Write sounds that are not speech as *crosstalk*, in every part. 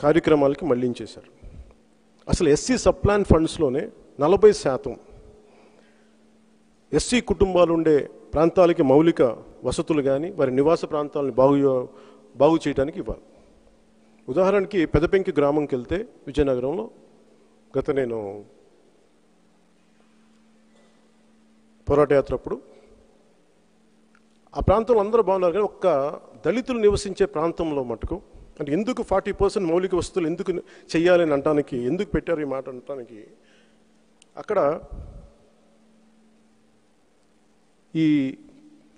కార్యక్రమాలకి మళ్ళించేశారు. అసలు SC sub plan ఫండ్స్లోనే నలభై శాతం ఎస్సీ కుటుంబాలు ఉండే ప్రాంతాలకి మౌలిక వసతులు కానీ వారి నివాస ప్రాంతాలను బాగు బాగు చేయడానికి ఇవ్వాలి. ఉదాహరణకి పెదపెంకి గ్రామంకి వెళ్తే విజయనగరంలో గత నేను పోరాటయాత్ర అప్పుడు ఆ ప్రాంతంలో అందరూ బాగున్నారు కానీ ఒక్క దళితులు నివసించే ప్రాంతంలో మటుకు అంటే ఎందుకు ఫార్టీ పర్సెంట్ మౌలిక వస్తువులు ఎందుకు చేయాలని అంటానికి ఎందుకు పెట్టారు ఈ మాట అంటానికి అక్కడ ఈ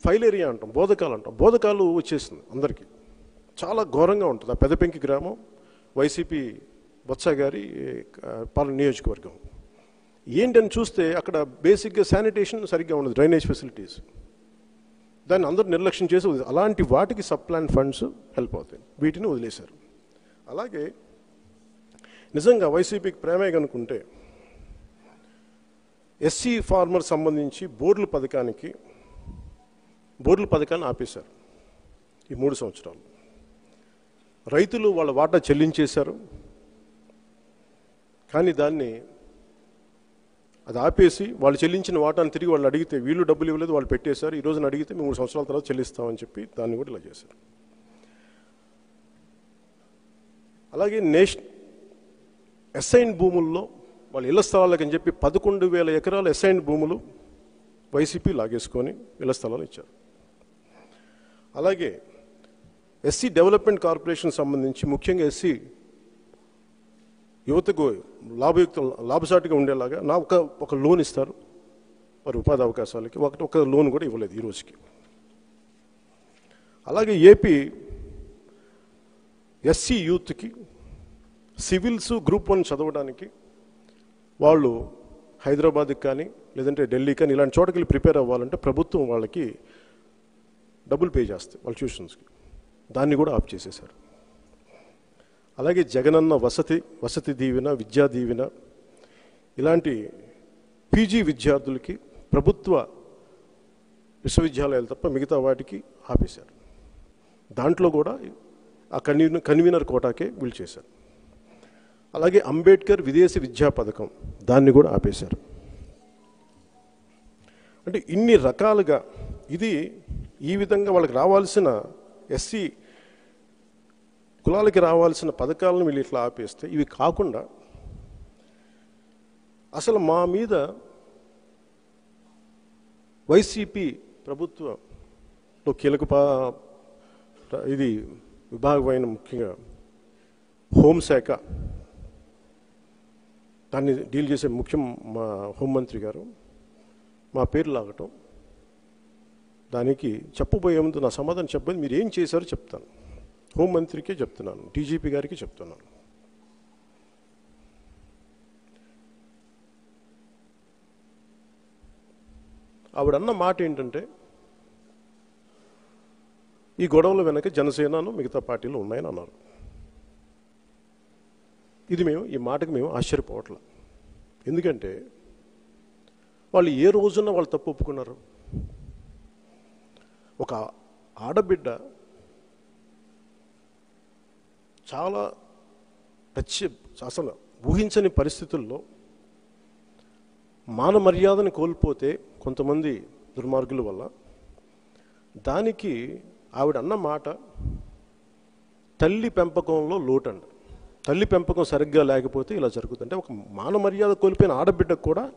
ఫైల్ ఏరియా అంటాం బోధకాలు అంటాం. బోధకాలు వచ్చేసింది అందరికీ. చాలా ఘోరంగా ఉంటుంది. ఆ పెదపెంకి గ్రామం వైసీపీ బొత్స గారి పాలన నియోజకవర్గం. ఏంటని చూస్తే అక్కడ బేసిక్గా శానిటేషన్ సరిగ్గా ఉండదు డ్రైనేజ్ ఫెసిలిటీస్. దాన్ని అందరూ నిర్లక్ష్యం చేసి వదిలే- అలాంటి వాటికి సప్లాన్ ఫండ్స్ హెల్ప్ అవుతాయి. వీటిని వదిలేశారు. అలాగే నిజంగా వైసీపీకి ప్రేమే కనుకుంటే ఎస్సీ ఫార్మర్ సంబంధించి బోర్డుల పథకానికి బోర్డుల పథకాన్ని ఆపేశారు ఈ మూడు సంవత్సరాలు. రైతులు వాళ్ళ వాటా చెల్లించేశారు. కానీ దాన్ని అది ఆపేసి వాళ్ళు చెల్లించిన వాటాను తిరిగి వాళ్ళు అడిగితే వీళ్ళు డబ్బులు ఇవ్వలేదు వాళ్ళు పెట్టేశారు. ఈ రోజున అడిగితే మేము మూడు సంవత్సరాల తర్వాత చెల్లిస్తామని చెప్పి దాన్ని కూడా ఇలా చేశారు. అలాగే నేషన్ ఎస్ఐన్ భూముల్లో వాళ్ళ ఇళ్ళ స్థలాలకు అని చెప్పి పదకొండు వేల ఎకరాల ఎస్ఐన్ భూములు వైసీపీ లాగేసుకొని ఇళ్ళ స్థలాలు ఇచ్చారు. అలాగే ఎస్సీ డెవలప్మెంట్ కార్పొరేషన్ సంబంధించి ముఖ్యంగా ఎస్సీ యువతకు లాభయుక్త లాభసాటిగా ఉండేలాగా నా ఒక ఒక లోన్ ఇస్తారు. వారి ఉపాధి అవకాశాలకి ఒకటి ఒక లోన్ కూడా ఇవ్వలేదు ఈ రోజుకి. అలాగే ఏపీ ఎస్సీ యూత్కి సివిల్స్ గ్రూప్ వన్ చదవడానికి వాళ్ళు హైదరాబాద్కి కానీ లేదంటే ఢిల్లీ కానీ ఇలాంటి చోటకి వెళ్ళి ప్రిపేర్ అవ్వాలంటే ప్రభుత్వం వాళ్ళకి డబ్బులు పే చేస్తాయి వాళ్ళ ట్యూషన్స్కి. దాన్ని కూడా ఆఫ్ చేసేశారు. అలాగే జగనన్న వసతి వసతి దీవెన విద్యా దీవెన ఇలాంటి పీజీ విద్యార్థులకి ప్రభుత్వ విశ్వవిద్యాలయాలు తప్ప మిగతా వాటికి ఆపేశారు. దాంట్లో కూడా ఆ కన్వీనర్ కన్వీనర్ కోటాకే వీళ్ళు చేశారు. అలాగే అంబేద్కర్ విదేశీ విద్యా పథకం దాన్ని కూడా ఆపేశారు. అంటే ఇన్ని రకాలుగా ఇది ఈ విధంగా వాళ్ళకి రావాల్సిన ఎస్సీ కులాలకి రావాల్సిన పథకాలను వీళ్ళు ఇట్లా ఆపేస్తే ఇవి కాకుండా అసలు మా మీద వైసీపీ ప్రభుత్వంలో కీలక పా- ఇది విభాగమైన ముఖ్యంగా హోంశాఖ దాన్ని డీల్ చేసే ముఖ్యం మా హోంమంత్రి గారు. మా పేరు లాగటం. దానికి చెప్పబోయే ముందు నా సమాధానం చెప్పబోయేది మీరు ఏం చేశారో చెప్తాను. హోంమంత్రికే చెప్తున్నాను. డీజీపీ గారికి చెప్తున్నాను. ఆవిడన్న మాట ఏంటంటే ఈ గొడవల వెనక జనసేనను మిగతా పార్టీలు ఉన్నాయని అన్నారు. ఇది మేము ఈ మాటకు మేము ఆశ్చర్యపోవట్లే. ఎందుకంటే వాళ్ళు ఏ రోజున వాళ్ళు తప్పు ఒప్పుకున్నారు? ఒక ఆడబిడ్డ చాలా ప్రత్య అసలు ఊహించని పరిస్థితుల్లో మాన మర్యాదను కోల్పోతే కొంతమంది దుర్మార్గుల వల్ల దానికి ఆవిడ అన్న మాట తల్లి పెంపకంలో లోటండి. తల్లి పెంపకం సరిగ్గా లేకపోతే ఇలా జరుగుతుంది. అంటే ఒక మాన మర్యాద కోల్పోయిన ఆడబిడ్డకు కూడా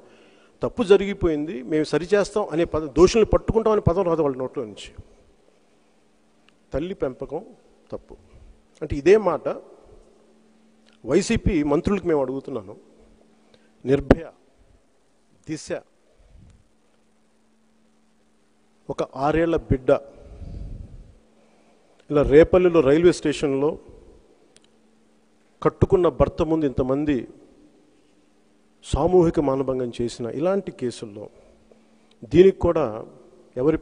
తప్పు జరిగిపోయింది మేము సరిచేస్తాం అనే పదం దోషుల్ని పట్టుకుంటాం అనే పదం రాదు వాళ్ళ నోట్లో నుంచి. తల్లి పెంపకం తప్పు. అంటే ఇదే మాట వైసీపీ మంత్రులకు మేము అడుగుతున్నాను. నిర్భయ దిశ ఒక ఆరేళ్ళ బిడ్డ ఇలా రేపల్లిలో రైల్వే స్టేషన్లో కట్టుకున్న భర్త ముందు ఇంతమంది సామూహిక మానభంగం చేసిన ఇలాంటి కేసుల్లో దీనికి కూడా ఎవరి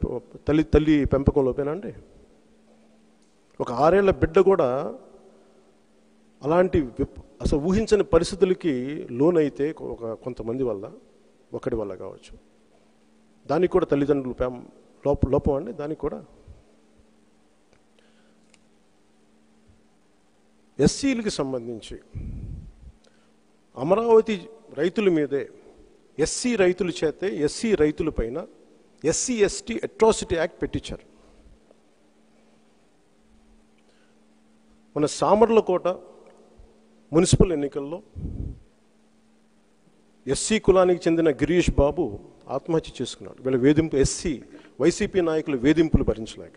తల్లి తల్లి పెంపకంలోపేనా అండి? ఒక ఆరేళ్ళ బిడ్డ కూడా అలాంటి అసలు ఊహించని పరిస్థితులకి లోనైతే ఒక కొంతమంది వల్ల ఒకటి వల్ల కావచ్చు. దానికి కూడా తల్లిదండ్రులు ప్రేమ లోప లోపం అండి దానికి కూడా. ఎస్సీలకి సంబంధించి అమరావతి రైతుల మీదే ఎస్సీ రైతుల చేతే ఎస్సీ రైతుల పైన ఎస్సీ ఎస్టీ అట్రాసిటీ యాక్ట్ పెట్టించారు. మన సామర్లకోట మున్సిపల్ ఎన్నికల్లో ఎస్సీ కులానికి చెందిన గిరీష్ బాబు ఆత్మహత్య చేసుకున్నాడు. వీళ్ళ వేధింపు ఎస్సీ వైసీపీ నాయకులు వేధింపులు భరించలేక.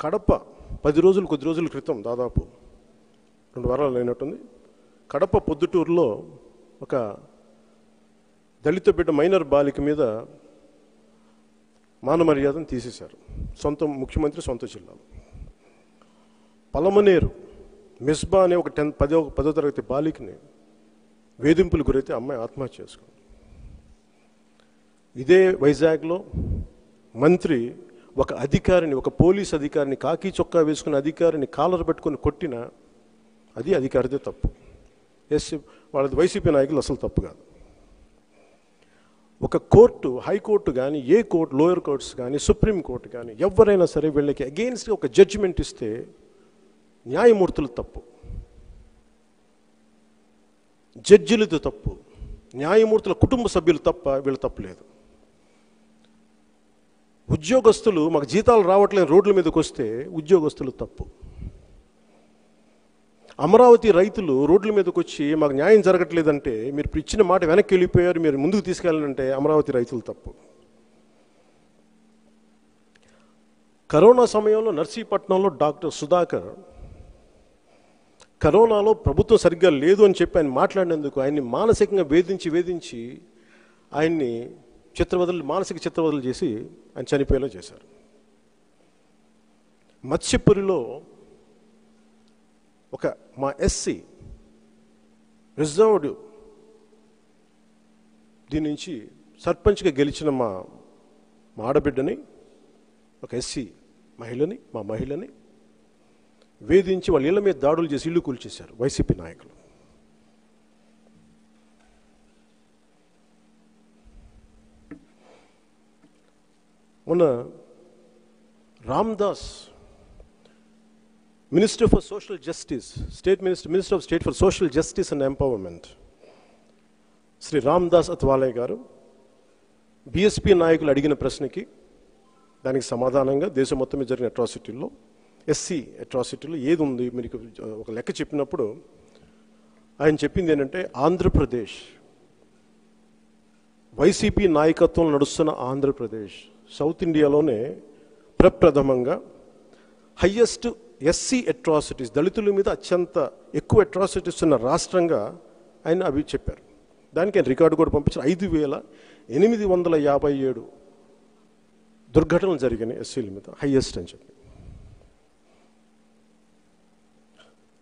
కడప పది రోజులు కొద్ది రోజుల క్రితం దాదాపు రెండు వారాలు అయినట్టుంది. కడప పొద్దుటూరులో ఒక దళిత బిడ్డ మైనర్ బాలిక మీద మాన మర్యాదను తీసేశారు. సొంత ముఖ్యమంత్రి సొంత జిల్లాలో పలమనేరు మిస్బా అనే ఒక టెన్ పదో పదో తరగతి బాలికని వేధింపులు గురైతే అమ్మాయి ఆత్మహత్య చేసుకుంది. ఇదే వైజాగ్లో మంత్రి ఒక అధికారిని ఒక పోలీస్ అధికారిని కాకి చొక్కా వేసుకున్న అధికారిని కాలర్ పెట్టుకొని కొట్టిన అది అధికారిదే తప్పు. ఎస్ వాళ్ళది వైసీపీ నాయకులు అసలు తప్పు కాదు. ఒక కోర్టు హైకోర్టు కానీ ఏ కోర్టు లోయర్ కోర్ట్స్ కానీ సుప్రీం కోర్టు కానీ ఎవరైనా సరే వీళ్ళకి అగెయిన్స్ట్ ఒక జడ్జిమెంట్ ఇస్తే న్యాయమూర్తులు తప్పు. జడ్జిలది తప్పు. న్యాయమూర్తుల కుటుంబ సభ్యులు తప్ప వీళ్ళు తప్పు లేదు. ఉద్యోగస్తులు మాకు జీతాలు రావట్లేని రోడ్ల మీదకి వస్తే ఉద్యోగస్తులు తప్పు. అమరావతి రైతులు రోడ్ల మీదకి వచ్చి మాకు న్యాయం జరగట్లేదంటే మీరు ఇచ్చిన మాట వెనక్కి వెళ్ళిపోయారు మీరు ముందుకు తీసుకెళ్ళాలంటే అమరావతి రైతులు తప్పు. కరోనా సమయంలో నర్సీపట్నంలో డాక్టర్ సుధాకర్ కరోనాలో ప్రభుత్వం సరిగ్గా లేదు అని చెప్పి ఆయన మాట్లాడినందుకు ఆయన్ని మానసికంగా వేధించి వేధించి ఆయన్ని చిత్రవదలు మానసిక చిత్రవదలు చేసి ఆయన చనిపోయేలా చేశారు. మత్స్యపురిలో ఒక మా ఎస్సీ రిజర్వ్డ్ దీని నుంచి సర్పంచ్గా గెలిచిన మా మా ఆడబిడ్డని ఒక ఎస్సీ మహిళని మా మహిళని వేధించి వాళ్ళ ఇళ్ళ మీద దాడులు చేసి ఇల్లు కూల్చేశారు వైసీపీ నాయకులు. మొన్న Ramdas minister for social justice state minister minister of state for social justice and empowerment Shri Ramdas Athawale గారు బీఎస్పీ నాయకులు అడిగిన ప్రశ్నకి దానికి సమాధానంగా దేశం మొత్తం మీద జరిగిన అట్రాసిటీల్లో ఎస్సీ అట్రాసిటీలో ఏది ఉంది మీకు ఒక లెక్క చెప్పినప్పుడు ఆయన చెప్పింది ఏంటంటే ఆంధ్రప్రదేశ్ వైసీపీ నాయకత్వం నడుస్తున్న ఆంధ్రప్రదేశ్ సౌత్ ఇండియాలోనే ప్రప్రథమంగా హయ్యెస్ట్ ఎస్సీ అట్రాసిటీస్ దళితుల మీద అత్యంత ఎక్కువ అట్రాసిటీస్ ఉన్న రాష్ట్రంగా ఆయన అవి చెప్పారు. దానికి ఆయన రికార్డు కూడా పంపించారు. ఐదు వేల ఎనిమిది వందల యాభై ఏడు దుర్ఘటనలు జరిగినాయి ఎస్సీల మీద హయ్యెస్ట్ అని చెప్పి.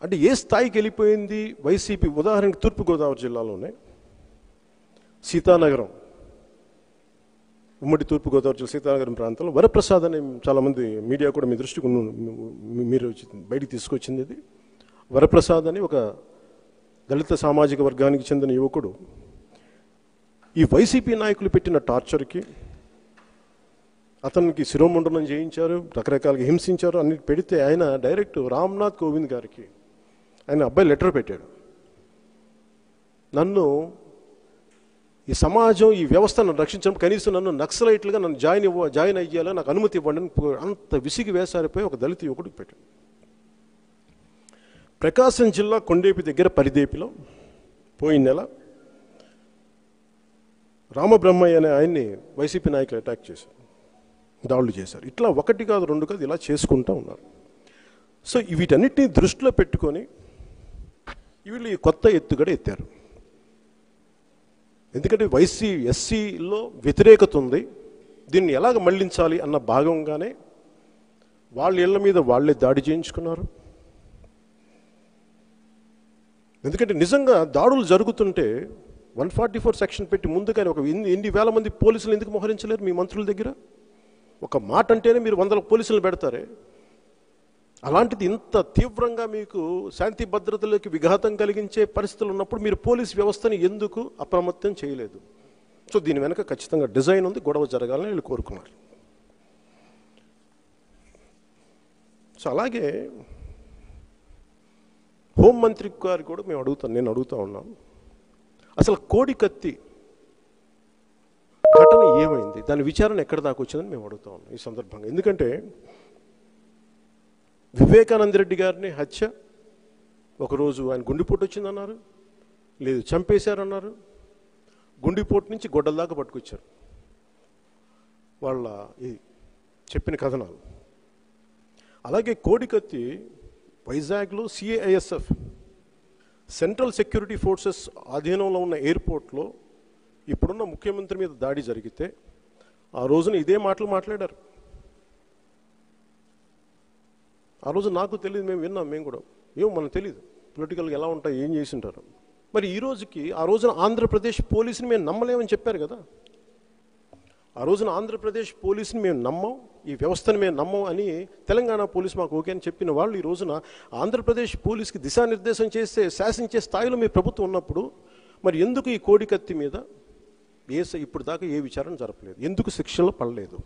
అంటే ఏ స్థాయికి వెళ్ళిపోయింది? వైసీపీ ఉదాహరణకి తూర్పుగోదావరి జిల్లాలోనే సీతానగరం ఉమ్మడి తూర్పుగోదావరి జిల్లా సీతానగరం ప్రాంతంలో వరప్రసాద్ అనే చాలామంది మీడియా కూడా మీ దృష్టికి మీరు బయటికి తీసుకొచ్చింది ఇది. వరప్రసాద్ అని ఒక దళిత సామాజిక వర్గానికి చెందిన యువకుడు ఈ వైసీపీ నాయకులు పెట్టిన టార్చర్కి అతనికి శిరోముండనం చేయించారు రకరకాలుగా హింసించారు అన్ని పెడితే ఆయన డైరెక్ట్ రామ్నాథ్ కోవింద్ గారికి ఆయన అబ్బాయి లెటర్ పెట్టాడు. నన్ను ఈ సమాజం ఈ వ్యవస్థను రక్షించడం కనీసం నన్ను నక్సలైట్లుగా నన్ను జాయిన్ ఇవ్వ జాయిన్ అయ్యేలా నాకు అనుమతి ఇవ్వండి అంత విసిగి వేసారిపోయి ఒక దళిత యువకుడికి పెట్టాడు. ప్రకాశం జిల్లా కొండేపి దగ్గర పరిదేపిలో పోయిన నెల రామబ్రహ్మయ్య అనే ఆయన్ని వైసీపీ నాయకులు అటాక్ చేశారు. దాడులు చేశారు. ఇట్లా ఒకటి కాదు రెండు కాదు ఇలా చేసుకుంటూ ఉన్నారు. సో వీటన్నిటిని దృష్టిలో పెట్టుకొని వీళ్ళు ఈ కొత్త ఎత్తుగడ ఎత్తారు. ఎందుకంటే వైసీ ఎస్సీలో వ్యతిరేకత ఉంది. దీన్ని ఎలాగ మళ్ళించాలి అన్న భాగంగానే వాళ్ళ ఇళ్ళ మీద వాళ్ళే దాడి చేయించుకున్నారు. ఎందుకంటే నిజంగా దాడులు జరుగుతుంటే వన్ ఫార్టీ ఫోర్ సెక్షన్ పెట్టి ముందుగానే ఒక ఎన్ని ఎన్ని వేల మంది పోలీసులు ఎందుకు మోహరించలేరు మీ మంత్రుల దగ్గర? ఒక మాట అంటేనే మీరు వందల పోలీసులు పెడతారే? అలాంటిది ఇంత తీవ్రంగా మీకు శాంతి భద్రతలోకి విఘాతం కలిగించే పరిస్థితులు ఉన్నప్పుడు మీరు పోలీస్ వ్యవస్థని ఎందుకు అప్రమత్తం చేయలేదు? సో దీని వెనక ఖచ్చితంగా డిజైన్ ఉంది గొడవ జరగాలని వీళ్ళు కోరుకున్నారు. సో అలాగే హోంమంత్రి గారు కూడా మేము అడుగుతాం నేను అడుగుతా ఉన్నాం. అసలు కోడి కత్తి ఘటన ఏమైంది? దాని విచారణ ఎక్కడ దాకా వచ్చిందని మేము అడుగుతా ఉన్నాం ఈ సందర్భంగా. ఎందుకంటే వివేకానంద రెడ్డి గారిని హత్య. ఒకరోజు ఆయన గుండెపోటు వచ్చిందన్నారు. లేదు చంపేశారన్నారు. గుండెపోటు నుంచి గొడ్డల దాకా పట్టుకొచ్చారు. వాళ్ళ ఇది చెప్పిన కథనాలు. అలాగే కోడికత్తి వైజాగ్లో సిఐఎస్ఎఫ్ సెంట్రల్ సెక్యూరిటీ ఫోర్సెస్ ఆధీనంలో ఉన్న ఎయిర్పోర్ట్లో ఇప్పుడున్న ముఖ్యమంత్రి మీద దాడి జరిగితే ఆ రోజున ఇదే మాటలు మాట్లాడారు. ఆ రోజు నాకు తెలియదు మేము విన్నాం మేము కూడా. ఏమో మనకు తెలియదు. పొలిటికల్గా ఎలా ఉంటాయి ఏం చేసింటారు. మరి ఈ రోజుకి ఆ రోజున ఆంధ్రప్రదేశ్ పోలీసుని మేము నమ్మలేమని చెప్పారు కదా. ఆ రోజున ఆంధ్రప్రదేశ్ పోలీసుని మేము నమ్మం ఈ వ్యవస్థను మేము నమ్మం అని తెలంగాణ పోలీసు మాకు ఓకే అని చెప్పిన వాళ్ళు ఈ రోజున ఆంధ్రప్రదేశ్ పోలీస్కి దిశానిర్దేశం చేస్తే శాసించే స్థాయిలో మీ ప్రభుత్వం ఉన్నప్పుడు మరి ఎందుకు ఈ కోడికత్తి మీద? ఏ ఇప్పుడు దాకా ఏ విచారణ జరపలేదు. ఎందుకు శిక్షలు పడలేదు?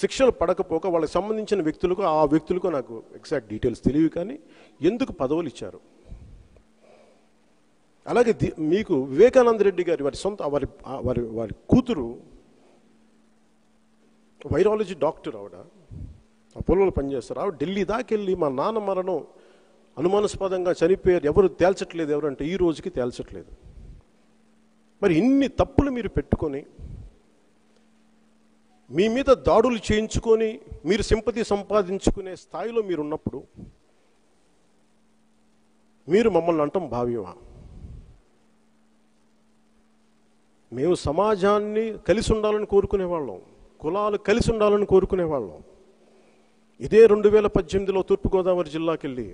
శిక్షలు పడకపోక వాళ్ళకి సంబంధించిన వ్యక్తులకు ఆ వ్యక్తులకు నాకు ఎగ్జాక్ట్ డీటెయిల్స్ తెలియవు కానీ ఎందుకు పదవులు ఇచ్చారు? అలాగే మీకు వివేకానంద రెడ్డి గారి వారి సొంత వారి వారి వారి కూతురు వైరాలజీ డాక్టర్ ఆవిడ. అపోలోలో పనిచేస్తారు. ఆవిడ ఢిల్లీ దాకెళ్ళి మా నాన్న మరణం అనుమానాస్పదంగా చనిపోయారు. ఎవరు తేల్చట్లేదు ఎవరంటే ఈ రోజుకి తేల్చట్లేదు. మరి ఇన్ని తప్పులు మీరు పెట్టుకొని మీ మీద దాడులు చేయించుకొని మీరు సింపతి సంపాదించుకునే స్థాయిలో మీరు ఉన్నప్పుడు మీరు మమ్మల్ని అంటాం భావ్యమా? మేము సమాజాన్ని కలిసి ఉండాలని కోరుకునే వాళ్ళం కులాలు కలిసి ఉండాలని కోరుకునే వాళ్ళం ఇదే రెండు వేల పద్దెనిమిదిలో తూర్పుగోదావరి జిల్లాకి వెళ్ళి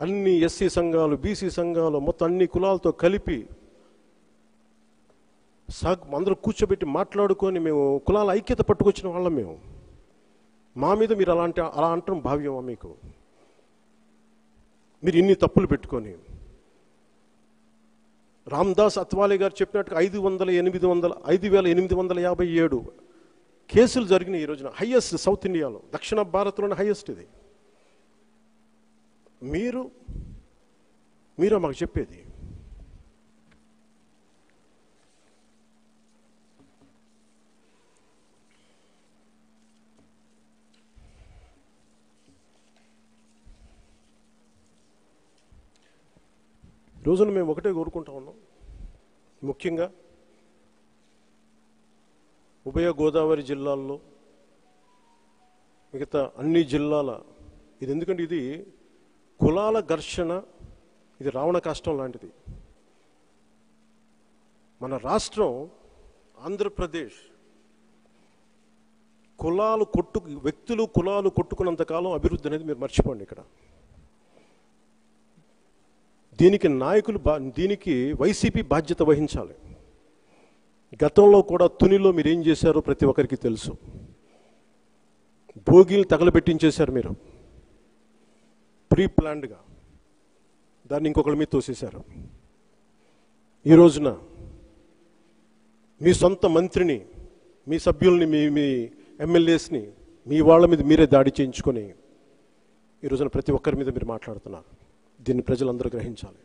అన్ని ఎస్సీ సంఘాలు బీసీ సంఘాలు మొత్తం అన్ని కులాలతో కలిపి సాగ్ అందరూ కూర్చోబెట్టి మాట్లాడుకొని మేము కులాల ఐక్యత పట్టుకొచ్చిన వాళ్ళం మేము. మా మీద మీరు అలాంటి అలా అంటాం భావ్యమా మీకు? మీరు ఇన్ని తప్పులు పెట్టుకొని. రామ్దాస్ అత్వాలే గారు చెప్పినట్టుగా ఐదు వందల ఎనిమిది వందల ఐదు వేల ఎనిమిది వందల యాభై ఏడు కేసులు జరిగినాయి ఈ రోజున. హయ్యెస్ట్ సౌత్ ఇండియాలో. దక్షిణ భారత్లోనే హయ్యెస్ట్ ఇది. మీరు మీరు మాకు చెప్పేది. రోజున మేము ఒకటే కోరుకుంటా ఉన్నాం. ముఖ్యంగా ఉభయ గోదావరి జిల్లాల్లో మిగతా అన్ని జిల్లాల ఇది ఎందుకంటే ఇది కులాల ఘర్షణ ఇది రావణ కష్టం లాంటిది. మన రాష్ట్రం ఆంధ్రప్రదేశ్ కులాలు కొట్టు వ్యక్తులు కులాలు కొట్టుకున్నంతకాలం అభివృద్ధి అనేది మీరు మర్చిపోండి ఇక్కడ. దీనికి నాయకులు బా దీనికి వైసీపీ బాధ్యత వహించాలి. గతంలో కూడా తునిలో మీరు ఏం చేశారో ప్రతి ఒక్కరికి తెలుసు. భోగిలు తగలబెట్టించేశారు మీరు. ప్రీ ప్లాన్డ్గా దాన్ని ఇంకొకరి మీద తోసేశారు. ఈ రోజున మీ సొంత మంత్రిని మీ సభ్యుల్ని మీ మీ ఎమ్మెల్యేస్ని మీ వాళ్ళ మీద మీరే దాడి చేయించుకొని ఈ రోజున ప్రతి ఒక్కరి మీద మీరు మాట్లాడుతున్నారు. దీన్ని ప్రజలందరూ గ్రహించాలి.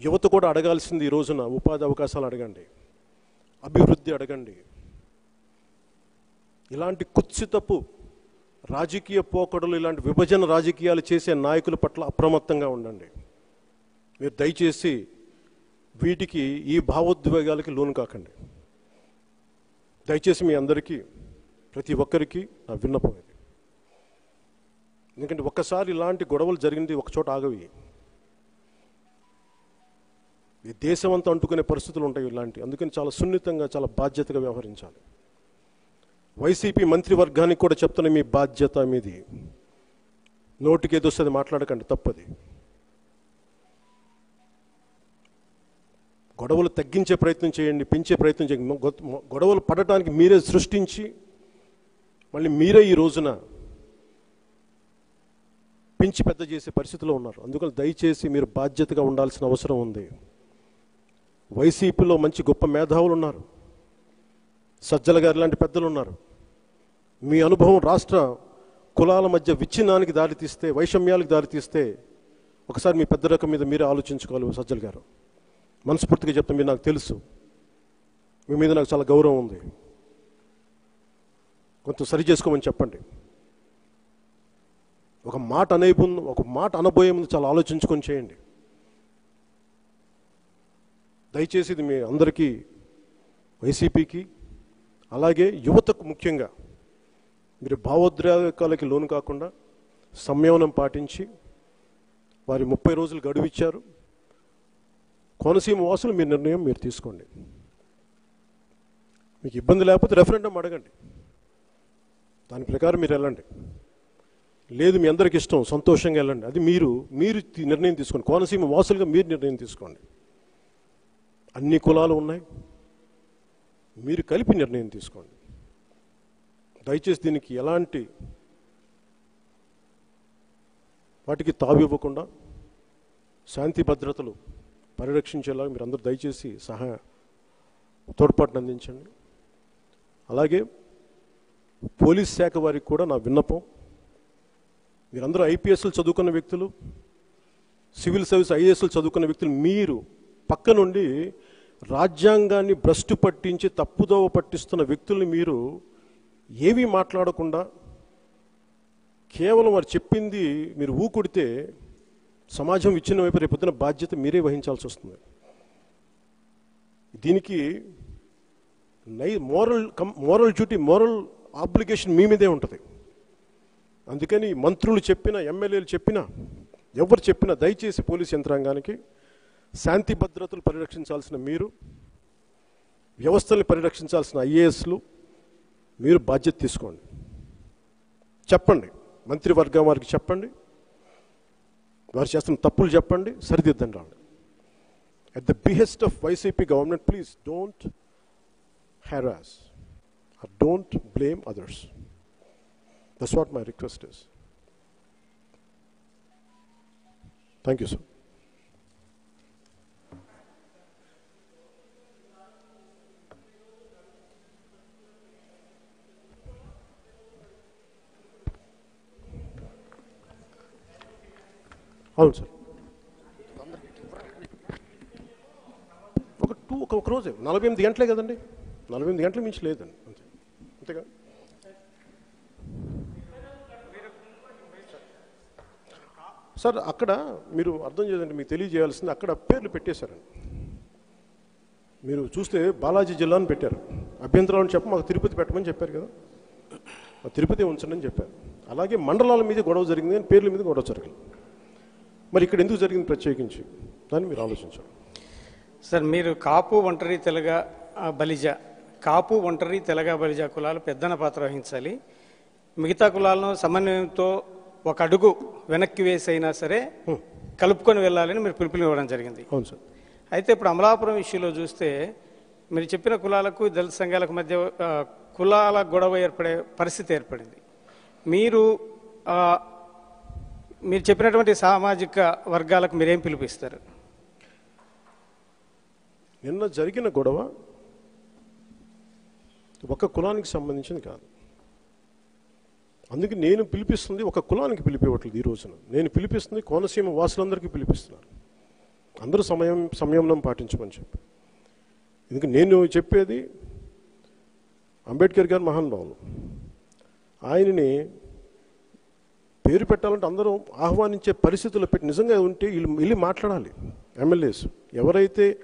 యువత కూడా అడగాల్సింది ఈ రోజున ఉపాధి అవకాశాలు అడగండి అభివృద్ధి అడగండి. ఇలాంటి కుత్సితపు రాజకీయ పోకడలు ఇలాంటి విభజన రాజకీయాలు చేసే నాయకుల పట్ల అప్రమత్తంగా ఉండండి. మీరు దయచేసి వీటికి ఈ భావోద్వేగాలకి లోను కాకండి. దయచేసి మీ అందరికీ ప్రతి ఒక్కరికి నా విన్నపం ఎందుకంటే ఒక్కసారి ఇలాంటి గొడవలు జరిగింది ఒక చోట ఆగవి. ఈ దేశం అంతా అంటుకునే పరిస్థితులు ఉంటాయి ఇలాంటి. అందుకని చాలా సున్నితంగా చాలా బాధ్యతగా వ్యవహరించాలి. వైసీపీ మంత్రివర్గానికి కూడా చెప్తున్న మీ బాధ్యత మీది. నోటికి ఏదొస్తుంది మాట్లాడకండి తప్పది. గొడవలు తగ్గించే ప్రయత్నం చేయండి పెంచే ప్రయత్నం చేయండి. గొడవలు పడటానికి మీరే సృష్టించి మళ్ళీ మీరే ఈ రోజున పెంచి పెద్ద చేసే పరిస్థితిలో ఉన్నారు. అందుకని దయచేసి మీరు బాధ్యతగా ఉండాల్సిన అవసరం ఉంది. వైసీపీలో మంచి గొప్ప మేధావులు ఉన్నారు. సజ్జల గారు లాంటి పెద్దలు ఉన్నారు. మీ అనుభవం రాష్ట్ర కులాల మధ్య విచ్ఛిన్నానికి దారితీస్తే వైషమ్యాలకు దారితీస్తే ఒకసారి మీ పెద్ద రకం మీద మీరే ఆలోచించుకోవాలి సజ్జల్ గారు. మనస్ఫూర్తిగా చెప్తాం మీరు నాకు తెలుసు. మీ మీద నాకు చాలా గౌరవం ఉంది. కొంత సరి చేసుకోమని చెప్పండి. ఒక మాట అనే ఒక మాట అనబోయే ముందు చాలా ఆలోచించుకొని చేయండి. దయచేసి ఇది మీ అందరికీ వైసీపీకి అలాగే యువతకు ముఖ్యంగా మీరు భావోద్రేకాలకి లోను కాకుండా సంయమనం పాటించి వారి ముప్పై రోజులు గడువిచ్చారు. కోనసీమ వాసులు మీ నిర్ణయం మీరు తీసుకోండి. మీకు ఇబ్బంది లేకపోతే రెఫరెండం అడగండి. దాని ప్రకారం మీరు వెళ్ళండి. లేదు మీ అందరికి ఇష్టం సంతోషంగా వెళ్ళండి. అది మీరు మీరు నిర్ణయం తీసుకోండి. కోనసీమ వాసులుగా మీరు నిర్ణయం తీసుకోండి. అన్ని కులాలు ఉన్నాయి. మీరు కలిపి నిర్ణయం తీసుకోండి. దయచేసి దీనికి ఎలాంటి వాటికి తావివ్వకుండా శాంతి భద్రతలు పరిరక్షించేలాగా మీరు అందరూ దయచేసి సహాయ తోడ్పాటును అందించండి. అలాగే పోలీస్ శాఖ వారికి కూడా నా విన్నపం మీరందరూ ఐపీఎస్లు చదువుకున్న వ్యక్తులు సివిల్ సర్వీస్ ఐఏఎస్లు చదువుకున్న వ్యక్తులు మీరు పక్క నుండి రాజ్యాంగాన్ని భ్రష్టు పట్టించి తప్పుదోవ పట్టిస్తున్న వ్యక్తుల్ని మీరు ఏవి మాట్లాడకుండా కేవలం వారు చెప్పింది మీరు ఊకుడితే సమాజం ఇచ్చిన వైపు రేపొద్దున బాధ్యత మీరే వహించాల్సి వస్తుంది. దీనికి నై moral cum moral duty moral obligation మీ మీదే ఉంటుంది. అందుకని మంత్రులు చెప్పిన ఎమ్మెల్యేలు చెప్పినా ఎవరు చెప్పినా దయచేసి పోలీస్ యంత్రాంగానికి శాంతి భద్రతలు పరిరక్షించాల్సిన మీరు వ్యవస్థల్ని పరిరక్షించాల్సిన ఐఏఎస్లు మీరు బాధ్యత తీసుకోండి. చెప్పండి. మంత్రివర్గం వారికి చెప్పండి. వారు చేస్తున్న తప్పులు చెప్పండి. సరిదిద్దండి రాండి at the behest of YCP government please don't harass or don't blame others That's what my request is. Thank you, sir. అవును సార్ ఒక టూ ఒక ఒక రోజే నలభై ఎనిమిది గంటలే కదండి. నలభై ఎనిమిది గంటల మించి లేదండి. అంతే. అంతేగా? సార్ అక్కడ మీరు అర్థం చేయండి మీకు తెలియజేయాల్సింది అక్కడ పేర్లు పెట్టేశారండి. మీరు చూస్తే బాలాజీ జిల్లాను పెట్టారు. అభ్యంతరాలను చెప్పి మాకు తిరుపతి పెట్టమని చెప్పారు కదా. తిరుపతి ఉంచండి అని చెప్పారు. అలాగే మండలాల మీద గొడవ జరిగింది కానీ పేర్ల మీద గొడవ జరగలేదు మరి ఇక్కడ ఎందుకు జరిగింది ప్రత్యేకించి? దాన్ని మీరు ఆలోచించాలి సార్ మీరు కాపు ఒంటరి తెలగ బలిజ. కాపు ఒంటరి తెలగ బలిజ కులాలు పెద్దన పాత్ర వహించాలి. మిగతా కులాలను సమన్వయంతో ఒక అడుగు వెనక్కి వేసి అయినా సరే కలుపుకొని వెళ్ళాలని మీరు పిలుపునివ్వడం జరిగింది. అవును సార్. అయితే ఇప్పుడు అమలాపురం ఇష్యూలో చూస్తే మీరు చెప్పిన కులాలకు దళిత సంఘాలకు మధ్య కులాల గొడవ ఏర్పడే పరిస్థితి ఏర్పడింది. మీరు మీరు చెప్పినటువంటి సామాజిక వర్గాలకు మీరేం పిలుపిస్తారు నిన్న జరిగిన గొడవ ఒక కులానికి సంబంధించింది కాదు. అందుకే నేను పిలిపిస్తుంది ఒక కులానికి పిలిపివ్వట్లేదు ఈ రోజున. నేను పిలిపిస్తుంది కోనసీమ వాసులందరికీ పిలిపిస్తున్నాను. అందరూ సమయం సంయమనం పాటించమని చెప్పి. ఎందుకంటే నేను చెప్పేది అంబేద్కర్ గారు మహానుభావులు. ఆయనని పేరు పెట్టాలంటే అందరూ ఆహ్వానించే పరిస్థితుల్లో పెట్టి నిజంగా ఉంటే వీళ్ళు వెళ్ళి మాట్లాడాలి. ఎమ్మెల్యేస్ ఎవరైతే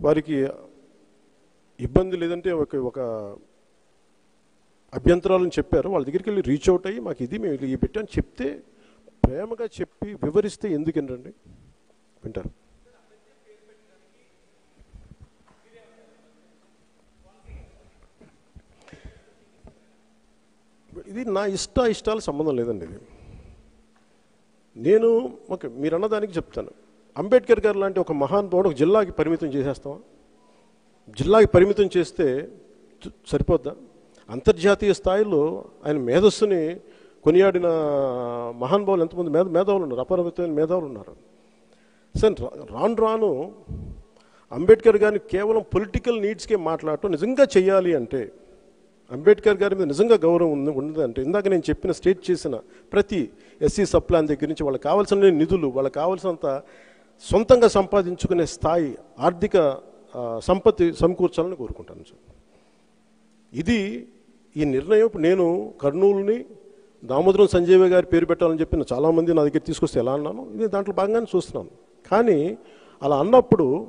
వారికి ఇబ్బంది లేదంటే ఒక ఒక అభ్యంతరాలను చెప్పారు. వాళ్ళ దగ్గరికి వెళ్ళి రీచ్ అవుట్ అయ్యి మాకు ఇది మేము ఇది పెట్టాను చెప్తే ప్రేమగా చెప్పి వివరిస్తే ఎందుకు వినరండి? వింటారు. ఇది నా ఇష్ట ఇష్టాలు సంబంధం లేదండి ఇది. నేను ఓకే మీరు అన్నదానికి చెప్తాను. అంబేద్కర్ గారు లాంటి ఒక మహానుభావుడు ఒక జిల్లాకి పరిమితం చేసేస్తాం జిల్లాకి పరిమితం చేస్తే సరిపోద్దా? అంతర్జాతీయ స్థాయిలో ఆయన మేధస్సుని కొనియాడిన మహానుభావులు ఎంతమంది మేధ మేధావులు ఉన్నారు? అపరిమితమైన మేధావులు ఉన్నారు. సరే రా- రాను రాను అంబేద్కర్ గారిని కేవలం పొలిటికల్ నీడ్స్కే మాట్లాడటం నిజంగా చేయాలి అంటే అంబేద్కర్ గారి మీద నిజంగా గౌరవం ఉంది ఇందాక నేను చెప్పిన స్టేట్ చేసిన ప్రతి ఎస్సీ సప్లాన్ దగ్గర నుంచి వాళ్ళకి కావాల్సిన నిధులు వాళ్ళకి కావాల్సినంత సొంతంగా సంపాదించుకునే స్థాయి ఆర్థిక సంపత్తి సమకూర్చాలని కోరుకుంటాను సార్. ఇది ఈ నిర్ణయం నేను కర్నూలుని దామోదరం సంజీవ గారి పేరు పెట్టాలని చెప్పిన చాలామంది నా దగ్గర తీసుకొస్తే ఎలా అన్నాను? ఇది దాంట్లో భాగంగానే చూస్తున్నాను. కానీ అలా అన్నప్పుడు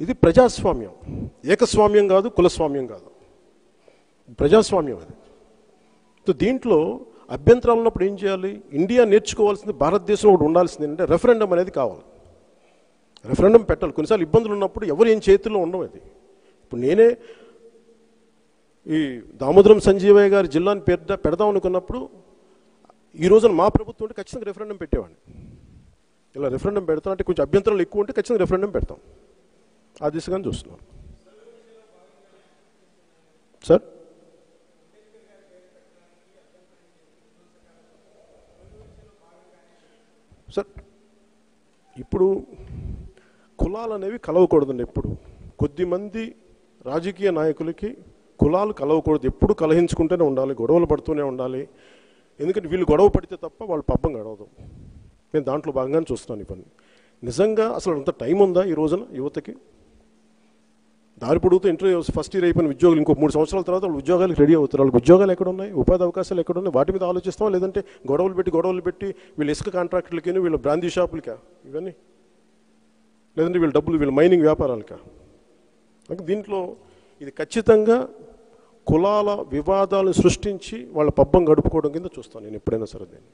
ఇది ప్రజాస్వామ్యం. ఏకస్వామ్యం కాదు కులస్వామ్యం కాదు. ప్రజాస్వామ్యం అది. సో దీంట్లో అభ్యంతరాలు ఉన్నప్పుడు ఏం చేయాలి? ఇండియా నేర్చుకోవాల్సింది భారతదేశంలో ఒకటి ఉండాల్సింది అంటే రెఫరెండం అనేది కావాలి. రెఫరెండం పెట్టాలి. కొన్నిసార్లు ఇబ్బందులు ఉన్నప్పుడు ఎవరు ఏం చేతుల్లో ఉండవు అది. ఇప్పుడు నేనే ఈ దామోదరం సంజీవయ్య గారి జిల్లాని పెద్ద పెడదాం అనుకున్నప్పుడు ఈ రోజున మా ప్రభుత్వం ఉంటే ఖచ్చితంగా రెఫరెండం పెట్టేవాడిని. ఇలా రెఫరెండం పెడతాం అంటే కొంచెం అభ్యంతరాలు ఎక్కువ ఉంటే ఖచ్చితంగా రెఫరెండం పెడతాం. ఆ దిశగానే చూస్తున్నాం. సార్? సార్ ఇప్పుడు కులాలు అనేవి కలవకూడదండి ఎప్పుడు. కొద్దిమంది రాజకీయ నాయకులకి కులాలు కలవకూడదు. ఎప్పుడు కలహించుకుంటూనే ఉండాలి గొడవలు పడుతూనే ఉండాలి. ఎందుకంటే వీళ్ళు గొడవ పడితే తప్ప వాళ్ళు పబ్బం గడవదు. నేను దాంట్లో భాగంగానే చూస్తున్నాను ఈ పని నిజంగా అసలు అంత టైం ఉందా ఈ రోజున యువతకి? దారి పొడుగుతూ ఇంటర్వ్యూ ఫస్ట్ ఇయర్ అయిపోయిన ఉద్యోగులు ఇంకో మూడు సంవత్సరాల తర్వాత వాళ్ళు ఉద్యోగాలకు రెడీ అవుతారు. వాళ్ళకి ఉద్యోగాలు ఎక్కడున్నాయి? ఉపాధి అవకాశాలు ఎక్కడున్నాయి? వాటి మీద ఆలోచిస్తాం లేదంటే గొడవలు పెట్టి గొడవలు పెట్టి వీళ్ళు ఇసుక కాంట్రాక్టులకి వీళ్ళ బ్రాందీ షాపులకా? ఇవన్నీ? లేదంటే వీళ్ళ డబ్బులు వీళ్ళ మైనింగ్ వ్యాపారాలకా? అంటే దీంట్లో ఇది ఖచ్చితంగా కులాల వివాదాలను సృష్టించి వాళ్ళ పబ్బం గడుపుకోవడం కింద చూస్తాను నేను ఎప్పుడైనా సరే దీన్ని.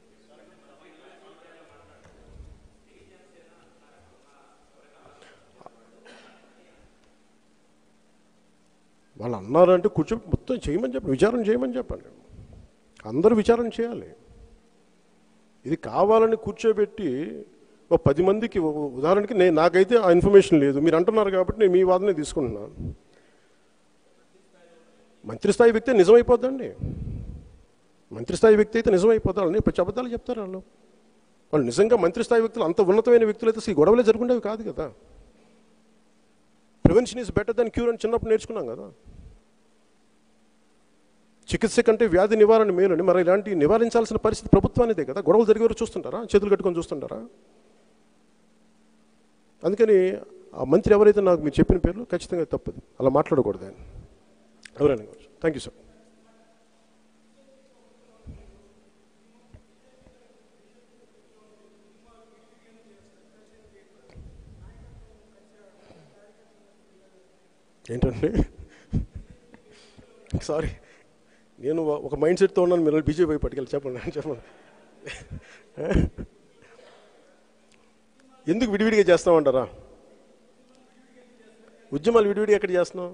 వాళ్ళు అన్నారంటే కూర్చో మొత్తం చేయమని చెప్పండి విచారణ చేయమని చెప్పండి. అందరూ విచారణ చేయాలి. ఇది కావాలని కూర్చోబెట్టి ఒక పది మందికి ఉదాహరణకి నేను నాకైతే ఆ ఇన్ఫర్మేషన్ లేదు. మీరు అంటున్నారు కాబట్టి నేను మీ వాదనే తీసుకుంటున్నాను. మంత్రిస్థాయి వ్యక్తి నిజమైపోద్దండి. మంత్రిస్థాయి వ్యక్తి అయితే నిజమైపోతారు అని ఇప్పుడు అబద్ధాలు చెప్తారు వాళ్ళు. వాళ్ళు నిజంగా మంత్రిస్థాయి వ్యక్తులు అంత ఉన్నతమైన వ్యక్తులు అయితే ఈ గొడవలే జరుగుండేవి కాదు కదా. Prevention is better than cure అని చిన్నప్పుడు నేర్చుకున్నాం కదా. చికిత్స కంటే వ్యాధి నివారణ మేలని మరి ఇలాంటి నివారించాల్సిన పరిస్థితి ప్రభుత్వానిదే కదా. గొడవలు జరిగేవారు చూస్తుంటారా? చేతులు కట్టుకొని చూస్తుంటారా? అందుకని ఆ మంత్రి ఎవరైతే నాకు మీరు చెప్పిన పేర్లు ఖచ్చితంగా తప్పదు. అలా మాట్లాడకూడదు ఆయన. ఎవరైనా కావచ్చు థ్యాంక్ యూ సార్ ఏంటండి? సారీ నేను ఒక మైండ్ సెట్తో ఉన్నాను. మీరు బీజేపీ పట్టుకెళ్ళి చెప్పండి. *laughs* చెప్పండి. *laughs* ఎందుకు విడివిడిగా చేస్తామంటారా? ఉద్యమాలు విడివిడిగా ఎక్కడ చేస్తున్నాం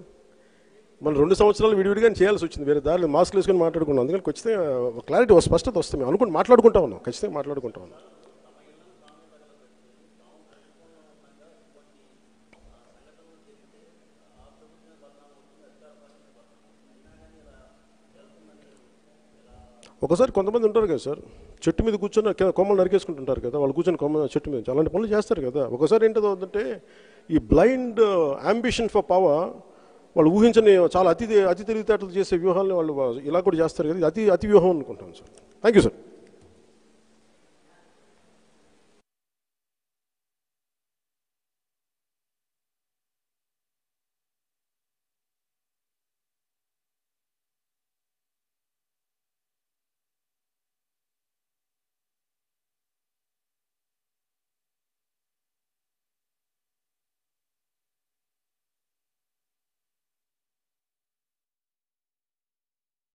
మనం రెండు సంవత్సరాలు విడివిడిగా చేయాల్సి వచ్చింది. వేరే దారిలో మాస్క్ వేసుకొని మాట్లాడుకున్నాం అందుకని ఖచ్చితంగా క్లారిటీ స్పష్టత వస్తుంది. మేము అనుకుని మాట్లాడుకుంటా ఉన్నాం. ఖచ్చితంగా మాట్లాడుకుంటా ఉన్నాం. ఒకసారి కొంతమంది ఉంటారు కదా సార్ చెట్టు మీద కూర్చొని కొమ్మలు నరికేసుకుంటుంటారు కదా వాళ్ళు కూర్చొని కొమ్మ చెట్టు మీద. అలాంటి పనులు చేస్తారు కదా. ఒకసారి ఏంటో అంటే ఈ బ్లైండ్ అంబిషన్ ఫర్ పవర్ వాళ్ళు ఊహించని చాలా అతి అతి తెలివితేటలు చేసే వ్యూహాలను వాళ్ళు ఇలా కూడా చేస్తారు కదా. ఇది అతి అతి వ్యూహం అనుకుంటాను సార్. Thank you sir